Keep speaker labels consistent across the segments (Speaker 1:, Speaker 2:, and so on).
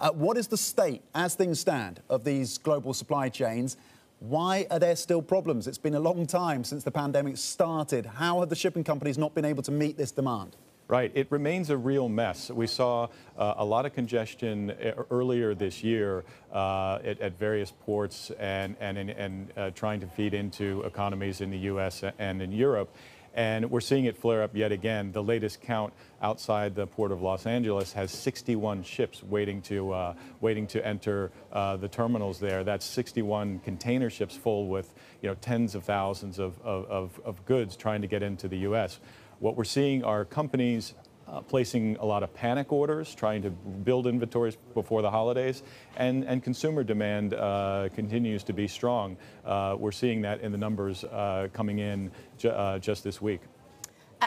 Speaker 1: Uh, what is the state, as things stand, of these global supply chains? Why are there still problems? It's been a long time since the pandemic started. How have the shipping companies not been able to meet this demand?
Speaker 2: Right. It remains a real mess. We saw uh, a lot of congestion uh, earlier this year uh, at, at, various ports and, and, and uh, trying to feed into economies in the U.S. and in Europe. And we're seeing it flare up yet again. The latest count outside the port of Los Angeles has 61 ships waiting to, uh, waiting to enter uh, the terminals there. That's 61 container ships full with you know, tens of thousands of, of, of goods trying to get into the U.S. What we're seeing are companies uh, placing a lot of panic orders, trying to build inventories before the holidays, and, and consumer demand uh, continues to be strong. Uh, we're seeing that in the numbers uh, coming in ju uh, just this week.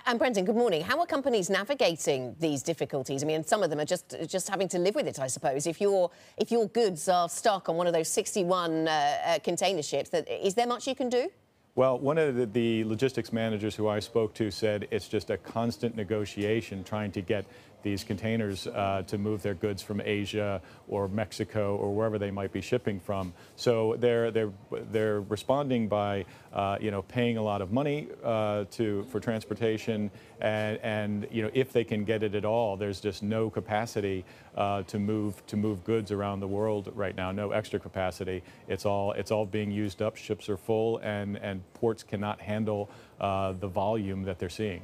Speaker 3: And Brendan, good morning. How are companies navigating these difficulties? I mean, some of them are just just having to live with it, I suppose. If your if your goods are stuck on one of those 61 uh, container ships, that, is there much you can do?
Speaker 2: Well, one of the, the, logistics managers who I spoke to said it's just a constant negotiation trying to get these containers uh, to move their goods from Asia or Mexico or wherever they might be shipping from. So they're they're they're responding by uh, you know paying a lot of money uh, to for transportation and and you know if they can get it at all, there's just no capacity uh, to move to move goods around the world right now. No extra capacity. It's all it's all being used up. Ships are full and and ports cannot handle uh, the volume that they're seeing.